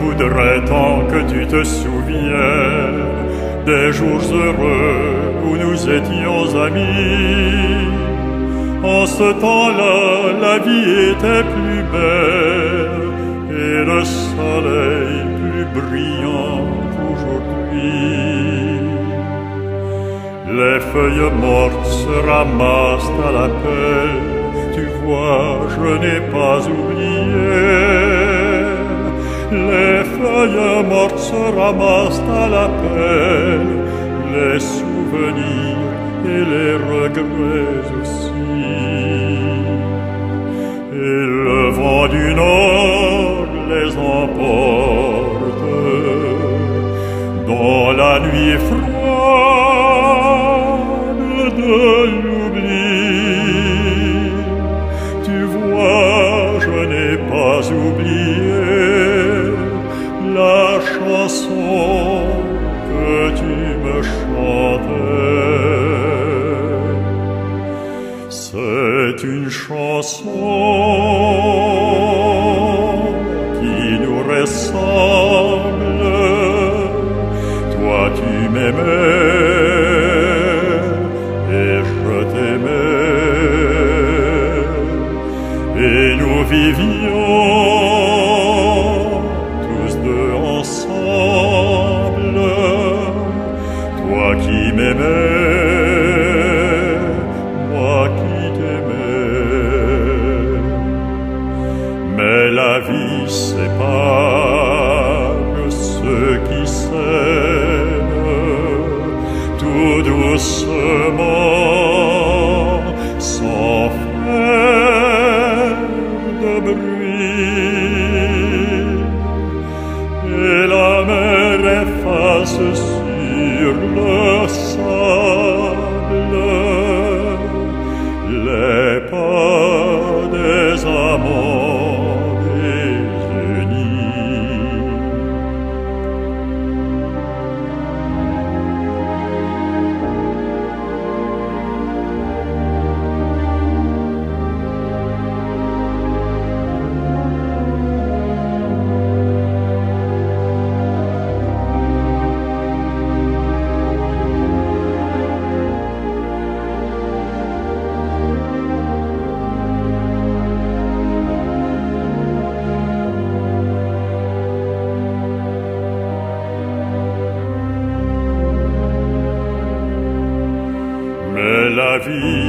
voudrais tant que tu te souviennes des jours heureux où nous étions amis. En ce temps-là, la vie était plus belle et le soleil plus brillant qu'aujourd'hui. Les feuilles mortes se ramassent à la pelle, tu vois, je n'ai pas oublié. Les feuilles mortes se ramassent à la pelle, les souvenirs et les regrets aussi. 소서. La vie sépare ceux qui s'aiment tout doucement,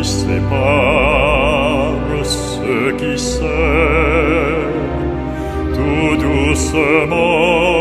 qui sépare ceux qui s'aiment tout doucement